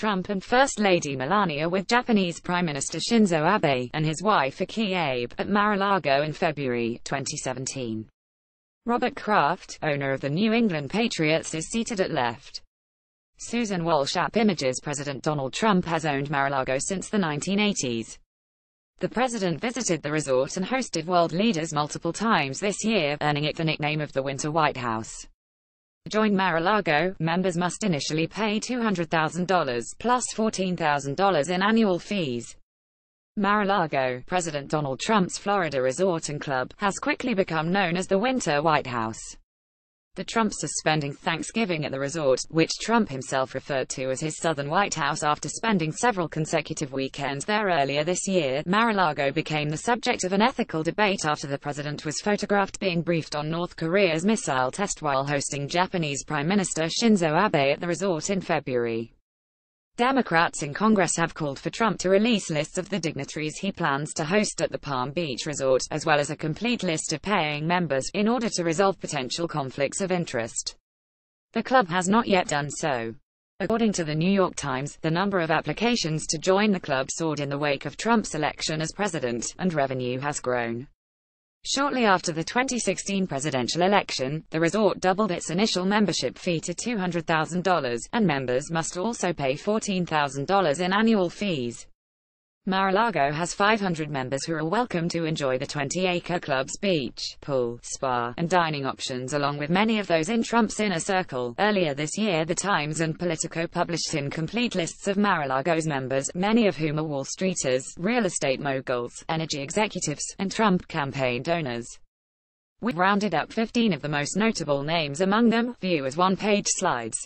Trump and First Lady Melania with Japanese Prime Minister Shinzo Abe and his wife Akie Abe at Mar-a-Lago in February 2017. Robert Kraft, owner of the New England Patriots is seated at left. Susan Walsh AP Images President Donald Trump has owned Mar-a-Lago since the 1980s. The president visited the resort and hosted world leaders multiple times this year, earning it the nickname of the Winter White House. Join Mar-a-Lago, members must initially pay $200,000 plus $14,000 in annual fees. Mar-a-Lago, President Donald Trump's Florida resort and club, has quickly become known as the Winter White House. The Trumps are spending Thanksgiving at the resort, which Trump himself referred to as his Southern White House after spending several consecutive weekends there earlier this year. Mar-a-Lago became the subject of an ethical debate after the president was photographed being briefed on North Korea's missile test while hosting Japanese Prime Minister Shinzo Abe at the resort in February. Democrats in Congress have called for Trump to release lists of the dignitaries he plans to host at the Palm Beach resort, as well as a complete list of paying members, in order to resolve potential conflicts of interest. The club has not yet done so. According to the New York Times, the number of applications to join the club soared in the wake of Trump's election as president, and revenue has grown. Shortly after the 2016 presidential election, the resort doubled its initial membership fee to $200,000, and members must also pay $14,000 in annual fees. Mar-a-Lago has 500 members who are welcome to enjoy the 20-acre club's beach, pool, spa, and dining options along with many of those in Trump's inner circle. Earlier this year The Times and Politico published incomplete lists of Mar-a-Lago's members, many of whom are Wall Streeters, real estate moguls, energy executives, and Trump campaign donors. We've rounded up 15 of the most notable names among them, view as one-page slides.